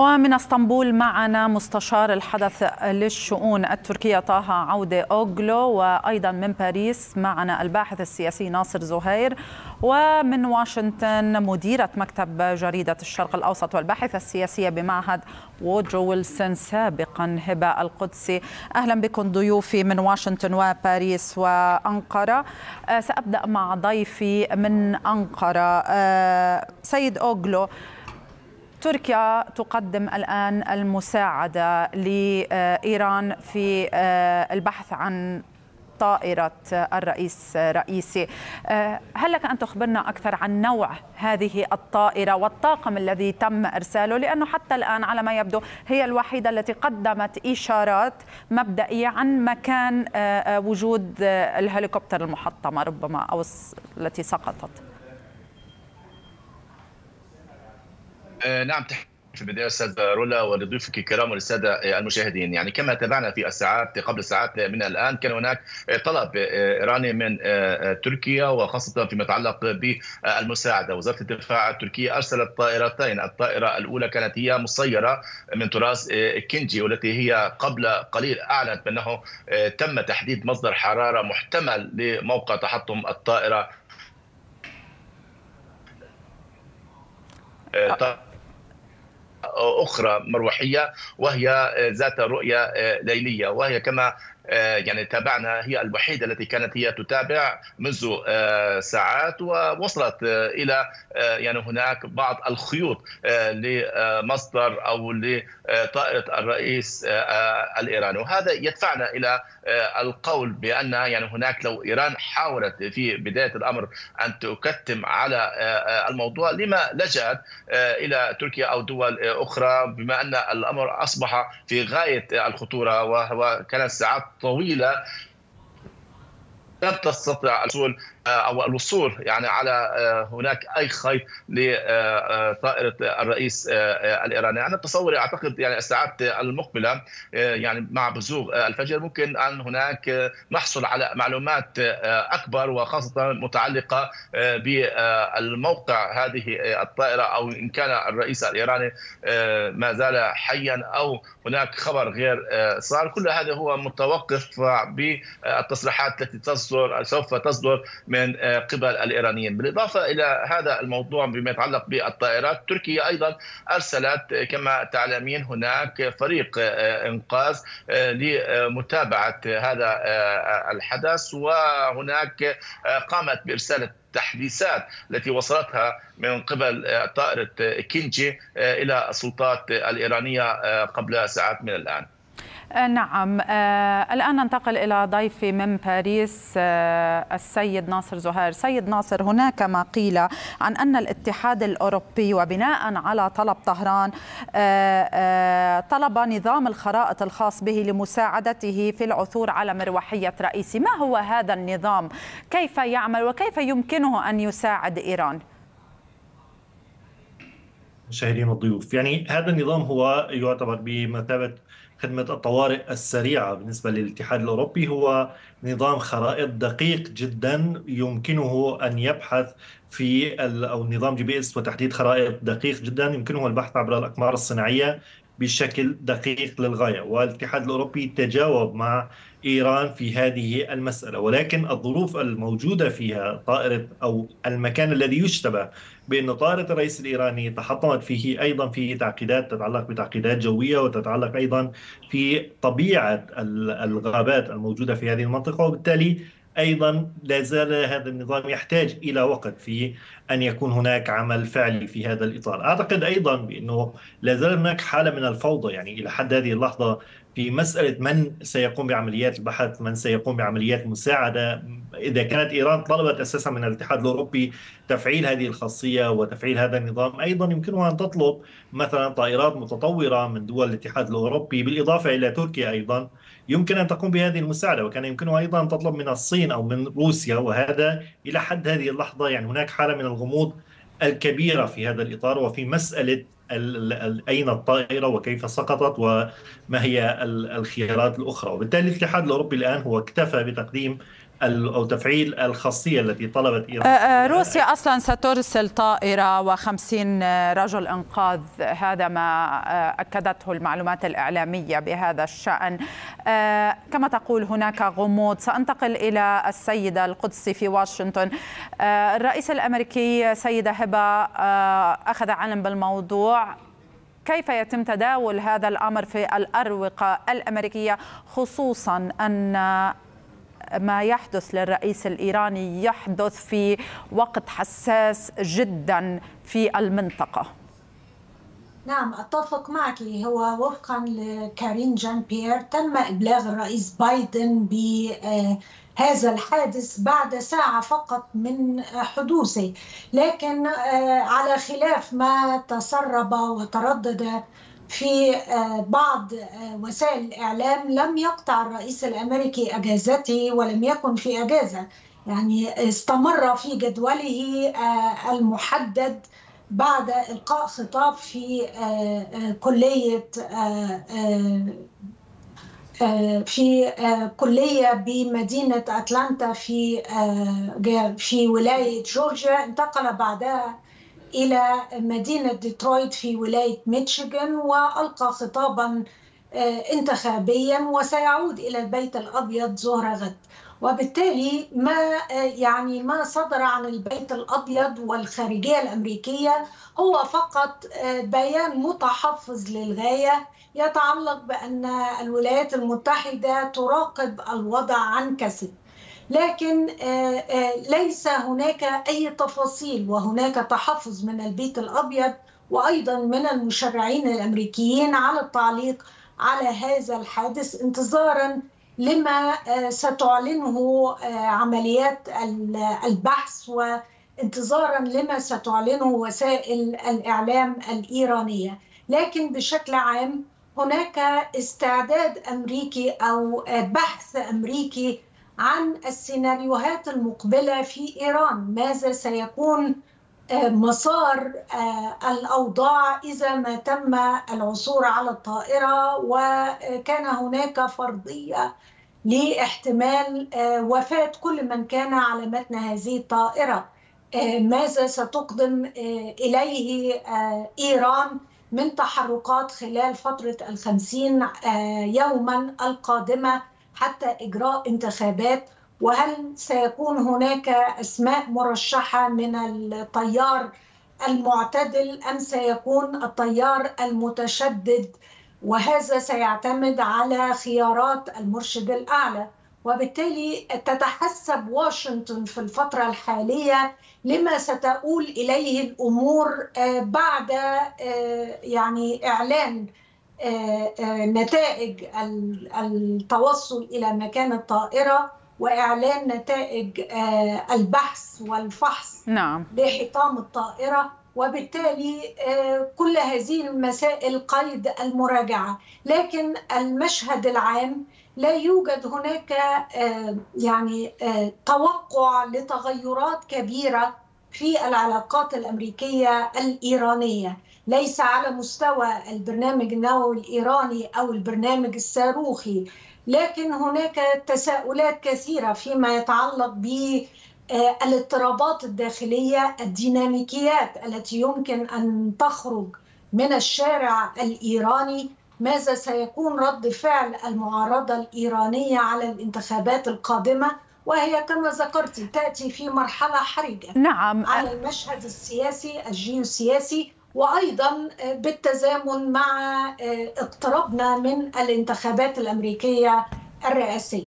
ومن اسطنبول معنا مستشار الحدث للشؤون التركية طه عودة أوغلو وأيضا من باريس معنا الباحث السياسي ناصر زهير ومن واشنطن مديرة مكتب جريدة الشرق الأوسط والباحثة السياسية بمعهد وودرو ويلسون سابقا هبة القدسي أهلا بكم ضيوفي من واشنطن وباريس وأنقرة. سأبدأ مع ضيفي من أنقرة. سيد أوغلو تركيا تقدم الآن المساعدة لإيران في البحث عن طائرة الرئيس رئيسي. هل لك أن تخبرنا أكثر عن نوع هذه الطائرة والطاقم الذي تم إرساله؟ لأنه حتى الآن على ما يبدو هي الوحيدة التي قدمت إشارات مبدئية عن مكان وجود الهليكوبتر المحطمة ربما أو التي سقطت. نعم في البداية أستاذ رولا ولضيوفك الكرام وللساده المشاهدين. يعني كما تابعنا في الساعات قبل ساعات من الآن كان هناك طلب إيراني من تركيا وخاصة فيما يتعلق بالمساعدة. وزارة الدفاع التركية أرسلت طائرتين. الطائرة الأولى كانت هي مسيرة من طراز كينجي والتي هي قبل قليل أعلنت بأنه تم تحديد مصدر حرارة محتمل لموقع تحطم الطائرة. a أخرى مروحية وهي ذات رؤية ليلية. وهي كما يعني تابعنا هي الوحيدة التي كانت هي تتابع منذ ساعات ووصلت إلى يعني هناك بعض الخيوط لمصدر أو لطائرة الرئيس الإيراني. وهذا يدفعنا إلى القول بأن يعني هناك لو إيران حاولت في بداية الأمر أن تكتم على الموضوع لما لجأت إلى تركيا أو دول أخرى بما أن الأمر أصبح في غاية الخطورة وهو كانت ساعات طويلة لم تستطع الوصول أو الوصول يعني على هناك أي خيط لطائرة الرئيس الإيراني. أنا تصوري أعتقد يعني الساعات المقبلة يعني مع بزوغ الفجر ممكن أن هناك نحصل على معلومات أكبر وخاصة متعلقة بالموقع هذه الطائرة أو إن كان الرئيس الإيراني ما زال حيا أو هناك خبر غير صار. كل هذا هو متوقف بالتصريحات التي تصدر سوف تصدر من قبل الإيرانيين، بالإضافة إلى هذا الموضوع بما يتعلق بالطائرات، تركيا أيضا أرسلت كما تعلمين هناك فريق إنقاذ لمتابعة هذا الحدث وهناك قامت بإرسال التحديثات التي وصلتها من قبل طائرة كينجي إلى السلطات الإيرانية قبل ساعات من الآن. نعم. الآن ننتقل إلى ضيفي من باريس السيد ناصر زهير. سيد ناصر هناك ما قيل عن أن الاتحاد الأوروبي وبناء على طلب طهران طلب نظام الخرائط الخاص به لمساعدته في العثور على مروحية رئيسي ما هو هذا النظام؟ كيف يعمل؟ وكيف يمكنه أن يساعد إيران؟ مشاهدين الضيوف. يعني هذا النظام هو يعتبر بمثابة خدمة الطوارئ السريعة بالنسبة للاتحاد الأوروبي. هو نظام خرائط دقيق جدا يمكنه أن يبحث في أو نظام GPS وتحديد خرائط دقيق جدا يمكنه البحث عبر الأقمار الصناعية بشكل دقيق للغاية والاتحاد الأوروبي تجاوب مع إيران في هذه المسألة. ولكن الظروف الموجودة فيها طائرة أو المكان الذي يشتبه بأن طائرة الرئيس الإيراني تحطمت فيه أيضا في تعقيدات تتعلق بتعقيدات جوية وتتعلق أيضا في طبيعة الغابات الموجودة في هذه المنطقة وبالتالي أيضا لا زال هذا النظام يحتاج إلى وقت في أن يكون هناك عمل فعلي في هذا الإطار، أعتقد أيضا بأنه لا زال هناك حالة من الفوضى يعني إلى حد هذه اللحظة في مسألة من سيقوم بعمليات البحث، من سيقوم بعمليات المساعده، إذا كانت إيران طلبت أساسا من الاتحاد الأوروبي تفعيل هذه الخاصية وتفعيل هذا النظام، أيضا يمكنها أن تطلب مثلا طائرات متطورة من دول الاتحاد الأوروبي بالإضافة إلى تركيا أيضا. يمكن أن تقوم بهذه المساعدة وكان يمكنها أيضا أن تطلب من الصين أو من روسيا وهذا إلى حد هذه اللحظة يعني هناك حالة من الغموض الكبيرة في هذا الإطار وفي مسألة أين الطائرة وكيف سقطت وما هي الخيارات الأخرى. وبالتالي الاتحاد الأوروبي الآن هو اكتفى بتقديم أو تفعيل الخاصية التي طلبت إيران. روسيا أصلا سترسل طائرة و50 رجل إنقاذ هذا ما أكدته المعلومات الإعلامية بهذا الشأن. كما تقول هناك غموض. سأنتقل إلى السيده القدسي في واشنطن. الرئيس الأمريكي سيده هبة أخذ علم بالموضوع. كيف يتم تداول هذا الأمر في الأروقة الأمريكية خصوصا أن ما يحدث للرئيس الإيراني يحدث في وقت حساس جدا في المنطقة. نعم أتفق معك. هو وفقا لكارين جان بيير تم إبلاغ الرئيس بايدن بهذا الحادث بعد ساعة فقط من حدوثه. لكن على خلاف ما تسرب وتردد في بعض وسائل الإعلام لم يقطع الرئيس الأمريكي أجازته ولم يكن في أجازة. يعني استمر في جدوله المحدد بعد إلقاء خطاب في كلية في كلية بمدينة أتلانتا في في ولاية جورجيا. انتقل بعدها إلى مدينة ديترويت في ولاية ميتشيغان وألقى خطابا انتخابيا وسيعود إلى البيت الأبيض ظهر غد. وبالتالي ما يعني ما صدر عن البيت الأبيض والخارجية الأمريكية هو فقط بيان متحفظ للغاية. يتعلق بأن الولايات المتحدة تراقب الوضع عن كسب. لكن ليس هناك أي تفاصيل وهناك تحفظ من البيت الأبيض وأيضا من المشرعين الأمريكيين على التعليق على هذا الحادث انتظارا لما ستعلنه عمليات البحث وانتظارا لما ستعلنه وسائل الإعلام الإيرانية. لكن بشكل عام هناك استعداد أمريكي أو بحث أمريكي عن السيناريوهات المقبلة في إيران. ماذا سيكون مسار الأوضاع إذا ما تم العثور على الطائرة؟ وكان هناك فرضية لاحتمال وفاة كل من كان على متن هذه الطائرة. ماذا ستقدم إليه إيران من تحركات خلال فترة الخمسين يوما القادمة؟ حتى إجراء انتخابات وهل سيكون هناك أسماء مرشحة من التيار المعتدل أم سيكون التيار المتشدد؟ وهذا سيعتمد على خيارات المرشد الأعلى. وبالتالي تتحسب واشنطن في الفترة الحالية لما ستؤول إليه الأمور بعد يعني إعلان نتائج التوصل إلى مكان الطائرة وإعلان نتائج البحث والفحص نعم. لحطام الطائرة وبالتالي كل هذه المسائل قيد المراجعة لكن المشهد العام لا يوجد هناك يعني توقع لتغيرات كبيرة في العلاقات الأمريكية الإيرانية. ليس على مستوى البرنامج النووي الإيراني أو البرنامج الصاروخي لكن هناك تساؤلات كثيرة فيما يتعلق بالاضطرابات الداخلية الديناميكيات التي يمكن أن تخرج من الشارع الإيراني. ماذا سيكون رد فعل المعارضة الإيرانية على الانتخابات القادمة؟ وهي كما ذكرت تأتي في مرحلة حرجة نعم. على المشهد السياسي الجيوسياسي وأيضا بالتزامن مع اقترابنا من الانتخابات الأمريكية الرئاسية.